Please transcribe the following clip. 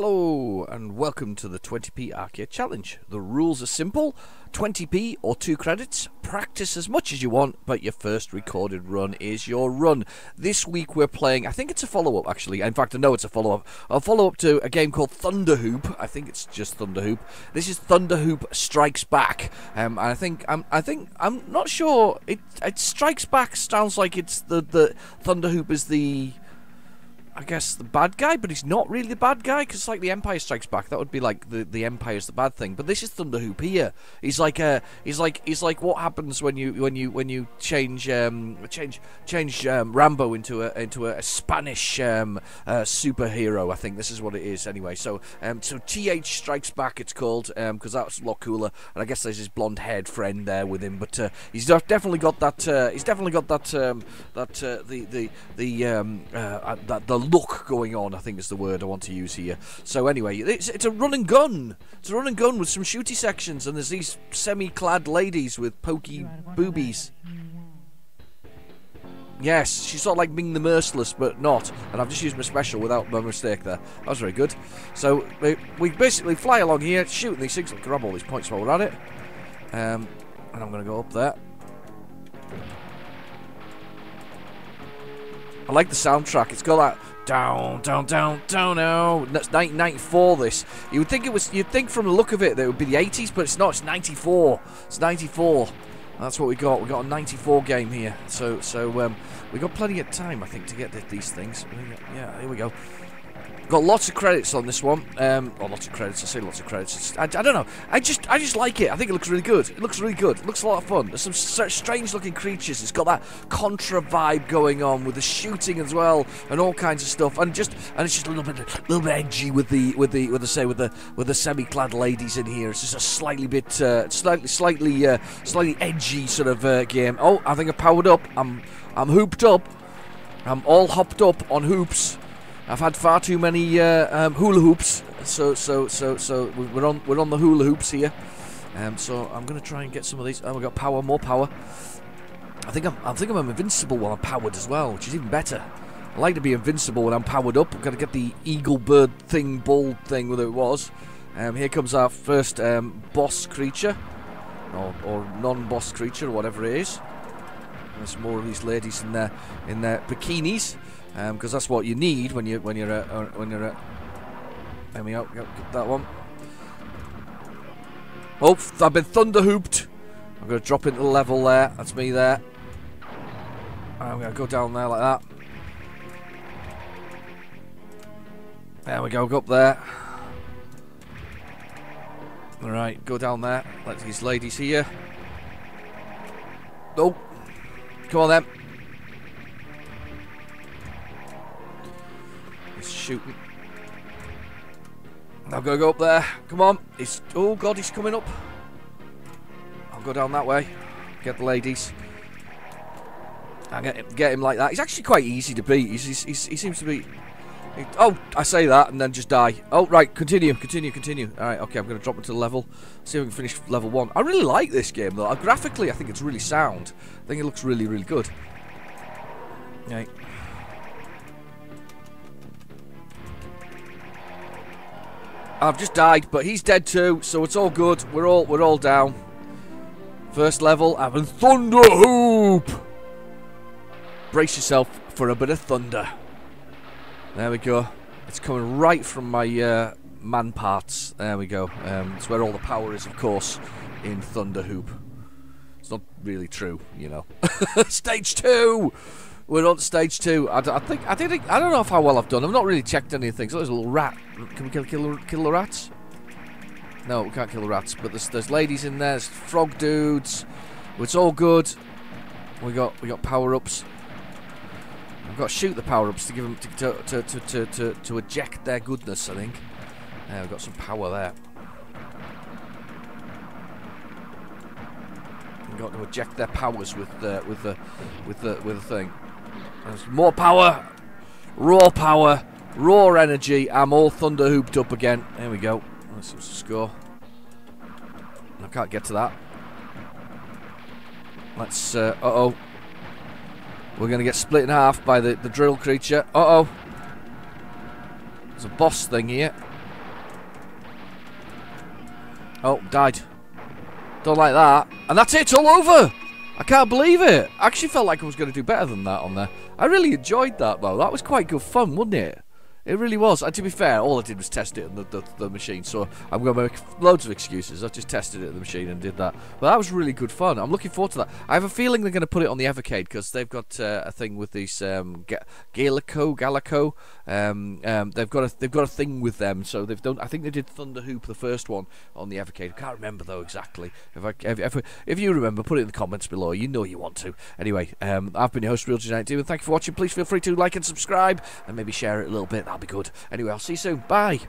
Hello and welcome to the 20p Arcade Challenge. The rules are simple 20p or 2 credits. Practice as much as you want, but your first recorded run is your run. This week we're playing, I think it's a follow up actually. In fact, I know it's a follow up. A follow up to a game called Thunder Hoop. I think it's just Thunder Hoop. This is Thunder Hoop Strikes Back. Um, and I think I'm I think I'm not sure it it Strikes Back sounds like it's the the Thunder Hoop is the I guess the bad guy, but he's not really the bad guy because like the Empire Strikes Back, that would be like the the Empire's the bad thing. But this is Thunderhoop here. He's like a he's like he's like what happens when you when you when you change um change change um, Rambo into a into a, Spanish um, uh, superhero. I think this is what it is anyway. So um so TH Strikes Back it's called um because that's a lot cooler. And I guess there's his blonde haired friend there with him, but uh, he's definitely got that uh, he's definitely got that um that uh, the the the um uh, that the look going on, I think is the word I want to use here. So anyway, it's, it's a run and gun. It's a run and gun with some shooty sections, and there's these semi-clad ladies with pokey boobies. Yes, she's sort of like being the merciless, but not. And I've just used my special without my mistake there. That was very good. So we, we basically fly along here, shooting these things. Grab all these points while we're at it. Um, and I'm going to go up there. I like the soundtrack. It's got that down, down, down, down, down. That's 1994. This you would think it was. You'd think from the look of it that it would be the 80s, but it's not. It's 94. It's 94. That's what we got. We got a 94 game here. So, so um, we got plenty of time, I think, to get these things. Yeah, here we go. Got lots of credits on this one. Um, oh, lots of credits. I say lots of credits. I, I, don't know. I just, I just like it. I think it looks really good. It looks really good. It looks a lot of fun. There's some strange-looking creatures. It's got that Contra vibe going on with the shooting as well, and all kinds of stuff. And just, and it's just a little bit, a little bit edgy with the, with the, with the say, with the, with the semi-clad ladies in here. It's just a slightly bit, uh, slightly, slightly, uh, slightly edgy sort of uh, game. Oh, I think I powered up. I'm, I'm hooped up. I'm all hopped up on hoops. I've had far too many uh, um, hula hoops, so so so so we're on we're on the hula hoops here. Um, so I'm gonna try and get some of these. Oh, we got power, more power. I think I'm I think I'm invincible while I'm powered as well, which is even better. I like to be invincible when I'm powered up. I've got to get the eagle bird thing, ball thing, whether it was. Um, here comes our first um, boss creature, or, or non-boss creature, whatever it is. There's more of these ladies in their in their bikinis because um, that's what you need when you when you're at, uh, when you're. Let me out, get that one. Oh, I've been thunder hooped. I'm going to drop into the level there. That's me there. I'm going to go down there like that. There we go, go up there. Alright, go down there. Let these ladies here. Oh, come on then. shooting. I've got to go up there. Come on. He's, oh, God, he's coming up. I'll go down that way. Get the ladies. I get him, get him like that. He's actually quite easy to beat. He's, he's, he's, he seems to be... Oh, I say that and then just die. Oh, right. Continue, continue, continue. All right, okay. I'm going to drop into the level. See if we can finish level one. I really like this game, though. Uh, graphically, I think it's really sound. I think it looks really, really good. Right. I've just died, but he's dead too, so it's all good. We're all we're all down. First level, having thunder hoop. Brace yourself for a bit of thunder. There we go. It's coming right from my uh, man parts. There we go. Um, it's where all the power is, of course, in Thunder Hoop. It's not really true, you know. Stage two. We're on stage two. I, I think I think I don't know how well I've done. I've not really checked anything. So there's a little rat. Can we kill kill kill the rats? No, we can't kill the rats. But there's there's ladies in there. There's frog dudes. It's all good. We got we got power ups. Got to shoot the power ups to give them to to to to to, to eject their goodness. I think. Yeah, we've got some power there. We've got to eject their powers with the with the with the with the thing. There's more power. Raw power. Raw energy. I'm all thunder hooped up again. There we go. Let's what's the score. I can't get to that. Let's, uh, uh-oh. We're going to get split in half by the, the drill creature. Uh-oh. There's a boss thing here. Oh, died. Don't like that. And that's it, all over! I can't believe it. I actually felt like I was going to do better than that on there. I really enjoyed that, though. That was quite good fun, wasn't it? It really was. And to be fair, all I did was test it on the, the, the machine, so I'm going to make loads of excuses. I just tested it at the machine and did that. But that was really good fun. I'm looking forward to that. I have a feeling they're going to put it on the Evercade because they've got uh, a thing with these um, Galico. Gallico. Um, um, they've got a they've got a thing with them. So they've done. I think they did Thunder Hoop, the first one, on the Evercade. I can't remember though exactly. If I if, if, if you remember, put it in the comments below. You know you want to. Anyway, um, I've been your host, Real G92, and thank you for watching. Please feel free to like and subscribe, and maybe share it a little bit. That'll be good. Anyway. I'll see you soon. Bye.